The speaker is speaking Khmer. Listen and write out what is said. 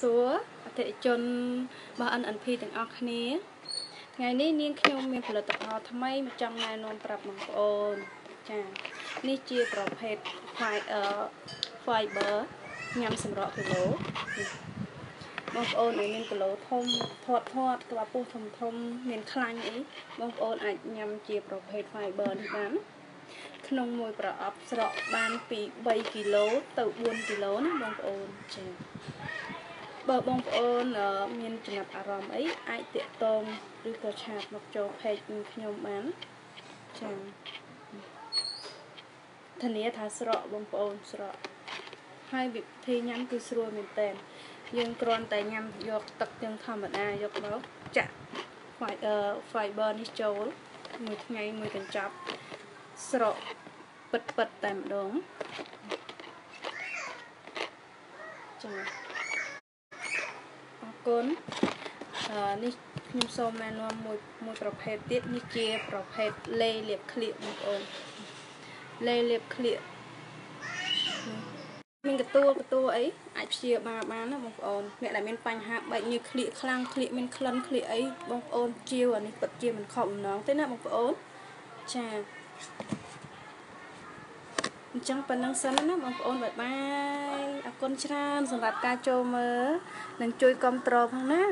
សួរអតិថិជនរបស់ NNP ទាំងអស់គ្នា ថ្ងៃនេះនាងខ្ញុំមានផលិតផលថ្មីមកចង់ណែនាំប្រាប់បងប្អូនចានេះជាប្រភេទ fiber ញ៉ាំសម្រក់គីឡូបងប្អូនឲ្យមានគីឡូធំធាត់ធាត់ក្បាលពោះធំធំមានខ្លាញ់អីបងប្អូនអាចញ៉ាំជាប្រភេទ fiber នេះបានក្នុងមួយប្រអប់ស្រក់បានពី3គីឡូទៅ4គីឡូណាបងប្អូនចា បើបងប្អូនមានចំណាប់អារម្មណ៍អីអាចតាក់ទងឬក៏ឆាតមកចូល page ខ្ញុំបានចាធានាថាស្រក់បងប្អូនស្រក់ហើយវិធីញ៉ាំគឺស្រួលមែនតើយើងគ្រាន់តែញ៉ាំយកទឹកទាំងធម្មតាយកមកចាក់ fiber នេះចូលមួយថ្ងៃមួយកញ្ចប់ស្រកពិតពិតតែម្ដងចាអរ គុណនេះខ្ញុំសូមណែនាំមួយមួយប្រភេទទៀតនេះជាប្រភេទលេលាបក្លៀកបងប្អូនលេលាបក្លៀកមានកទួលកទួលអីអាចព្យាបាលបានណាបងប្អូនអ្នកដែលមានបញ្ហាបែកញើសក្លៀកខ្លាំងក្លៀកមានក្លិនក្លៀកអីបងប្អូនជាវអានេះពិតជាមិនខកបំណងទេណាបងប្អូនចាអញ្ចឹងប៉ុណ្្នឹងសិនណាបងប្អូនបាយបាយអរគុណច្រើនសម្រាប់ការចូលមើល និងជួយគ្រប់គ្រងផងណា